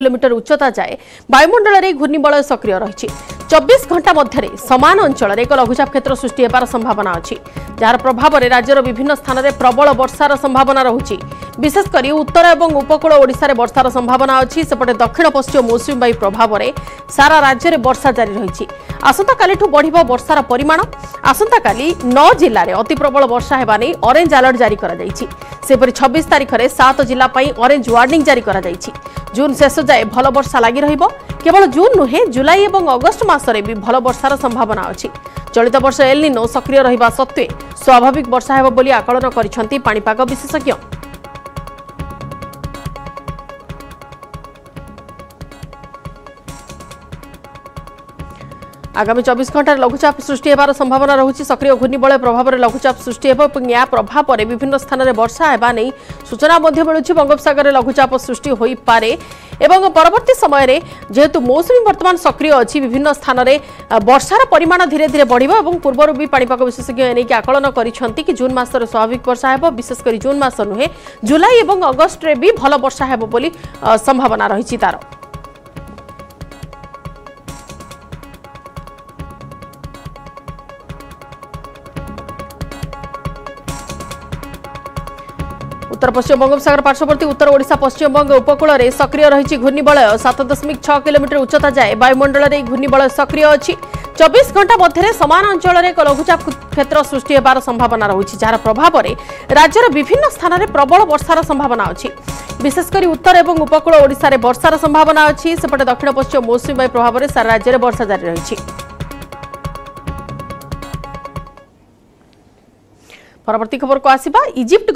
Kilometre উচ্চতা যায় বায়ুমণ্ডলের ঘূর্ণিবলয় সক্রিয় রয়েছে চব্বিশ ঘণ্টা মধ্যে সমান অঞ্চলের এক লঘুচাপ ক্ষেত্র সৃষ্টি হবার সম্ভাবনা অছি যার প্রভাবে রাজ্যর বিভিন্ন স্থানের প্রবল বর্ষার সম্ভাবনা রয়েছে বিশেষ করে উত্তর এবং উপকূল ওড়শার বর্ষার সম্ভাবনা অছি সেপটে দক্ষিণ পশ্চিম মৌসুমী বায়ু প্রভাবে সারা রাজ্যের বর্ষা জারি রয়েছে আসন্তকালি বড় বর্ষার পরিমাণ আসন্তকালি ন জেলার অতি প্রবল বর্ষা হওয়া নিয়ে অরেঞ্জ আলর্ট জারি করা সেপরি ছবিশ তারিখে সাত জেলা অরেঞ্জ ওয়ার্নিং জারি করা জুন শেষ যায় ভাল বর্ষা লাগি রহব কেবল জুন নুহে জুলাই এবং অগস্ট মাসরে বি ভাল বর্ষার সম্ভাবনা অছি চলিত বর্ষ এলনিনো সক্রিয় রহবা সত্ত্বে স্বাভাবিক বর্ষা হব বলে আকলন করেছেন পাপাগ বিশেষজ্ঞ আগামী চবিশ ঘণ্টার লঘুচাপ সৃষ্টি হবার সম্ভাবনা রয়েছে সক্রিয় ঘূর্ণিবলয় প্রভাবে লঘুচাপ সৃষ্টি হব এবং এর প্রভাবে বিভিন্ন স্থানের বর্ষা হওয়া নিয়ে সূচনা মধ্যে মিলুছে বঙ্গোপসাগরে লঘুচাপ সৃষ্টি হয়ে পড়ে এবং পরবর্তী সময়ের যেহেতু মৌসুমী বর্তমান সক্রিয় অছি বিভিন্ন স্থানের বর্ষার পরিমাণ ধীরে ধীরে বড় এবং পূর্বর বি পাপাগ বিশেষজ্ঞ এনে আকলন করেছেন কি জুন মাসর স্বাভাবিক বর্ষা হব বিশেষ করে জুন মাস নুহে জুলাই এবং অগস্টরে বি ভালো বর্ষা হব বলে সম্ভাবনা রয়েছে তার ଉତ୍ତର ପଶ୍ଚିମ ବଙ୍ଗୋପସାଗର ପାର୍ଶ୍ୱବର୍ତ୍ତୀ ଉତ୍ତର ଓଡ଼ିଶା ପଶ୍ଚିମବଙ୍ଗ ଉପକୂଳରେ ସକ୍ରିୟ ରହିଛି ଘୂର୍ଣ୍ଣିବଳୟ ସାତ ଦଶମିକ ଛଅ କିଲୋମିଟର ଉଚ୍ଚତା ଯାଏ ବାୟୁମଣ୍ଡଳରେ ଏହି ଘୂର୍ଣ୍ଣିବଳୟ ସକ୍ରିୟ ଅଛି। ଚବିଶ ଘଣ୍ଟା ମଧ୍ୟରେ ସମାନ ଅଞ୍ଚଳରେ ଏକ ଲଘୁଚାପ କ୍ଷେତ୍ର ସୃଷ୍ଟି ହେବାର ସମ୍ଭାବନା ରହିଛି ଯାହାର ପ୍ରଭାବରେ ରାଜ୍ୟର ବିଭିନ୍ନ ସ୍ଥାନରେ ପ୍ରବଳ ବର୍ଷାର ସମ୍ଭାବନା ଅଛି। ବିଶେଷକରି ଉତ୍ତର ଏବଂ ଉପକୂଳ ଓଡ଼ିଶାରେ ବର୍ଷାର ସମ୍ଭାବନା ଅଛି। ସେପଟେ ଦକ୍ଷିଣ ପଶ୍ଚିମ ମୌସୁମୀ ବାୟୁ ପ୍ରଭାବରେ ସାରା ରାଜ୍ୟରେ ବର୍ଷା ଜାରି ରହିଛି। ପରବର୍ତ୍ତୀ ଖବରକୁ ଆସିବା। ଇଜିପ୍ଟ